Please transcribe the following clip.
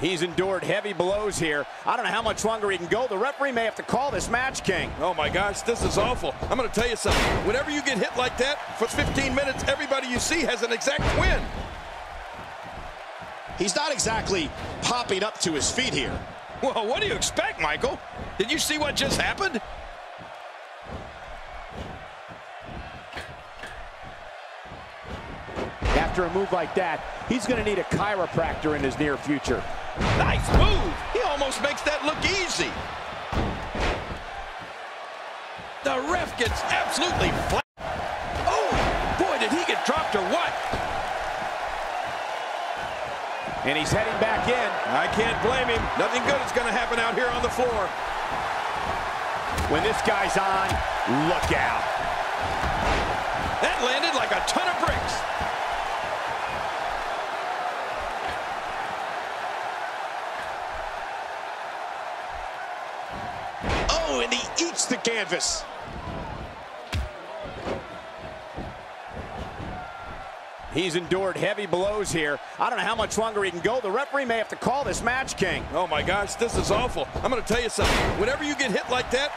He's endured heavy blows here. I don't know how much longer he can go. The referee may have to call this match, King. Oh my gosh, this is awful. I'm going to tell you something. Whenever you get hit like that for 15 minutes, everybody you see has an exact win. He's not exactly popping up to his feet here. Well, what do you expect, Michael? Did you see what just happened? After a move like that, he's going to need a chiropractor in his near future. Nice move. He almost makes that look easy. The ref gets absolutely flat. Oh, boy, did he get dropped or what? And he's heading back in. I can't blame him. Nothing good is going to happen out here on the floor. When this guy's on, look out. Oh, and he eats the canvas. He's endured heavy blows here. I don't know how much longer he can go. The referee may have to call this match, King. Oh my gosh, this is awful. I'm going to tell you something. Whenever you get hit like that,